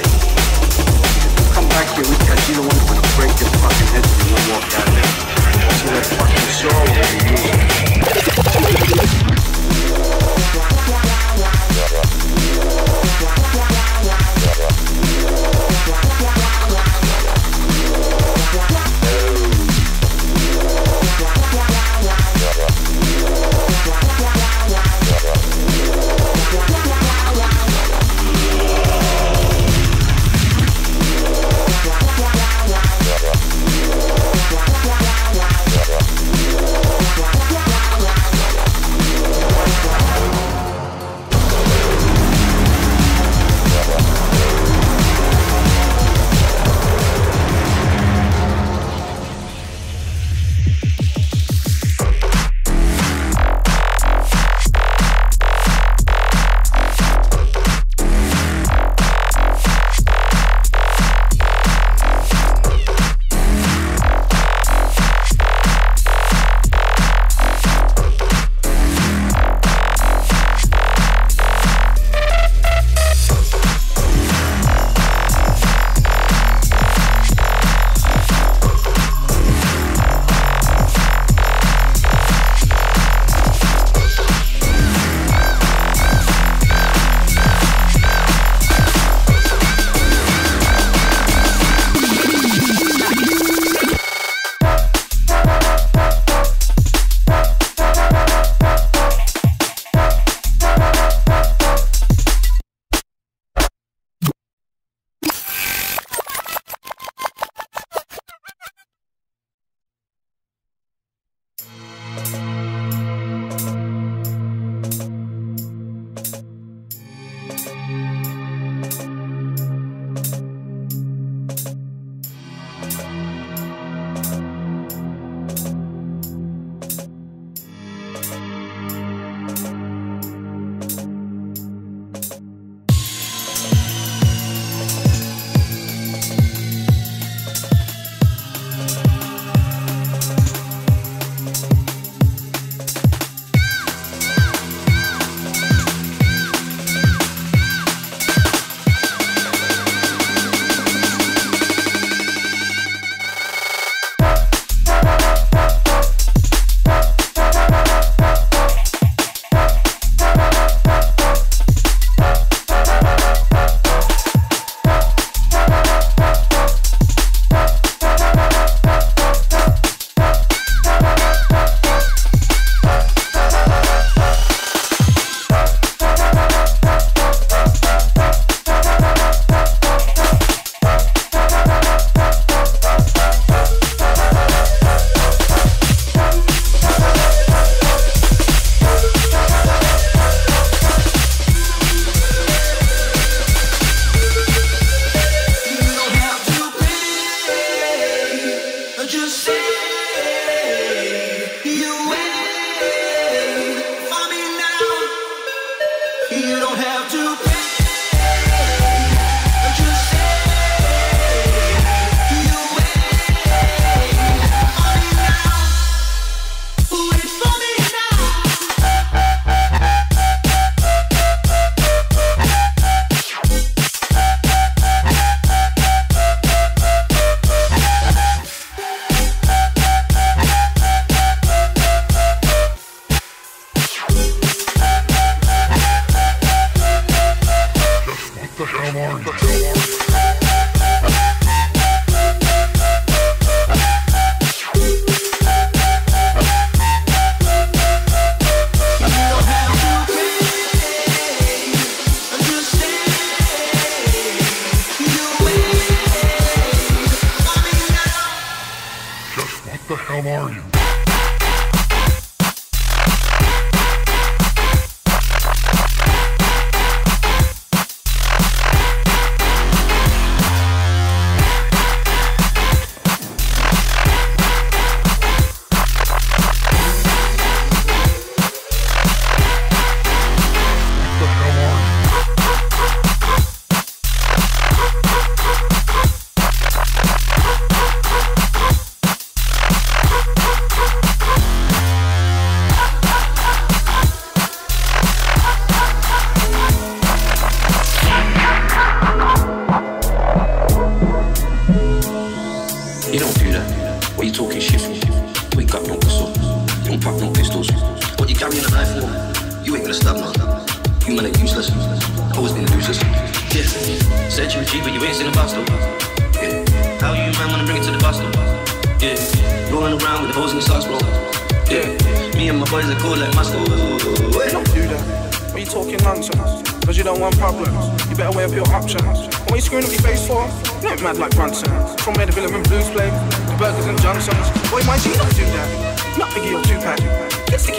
Come back here you the one who's gonna break your fucking head walk out. See that fucking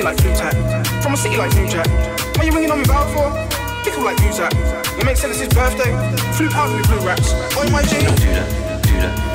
like. From a city like New Jack. What you ringing on me about for? people like blue tack. you make sense. it's his birthday. Flew out with blue wraps. On my jeans. Don't do that. Do that.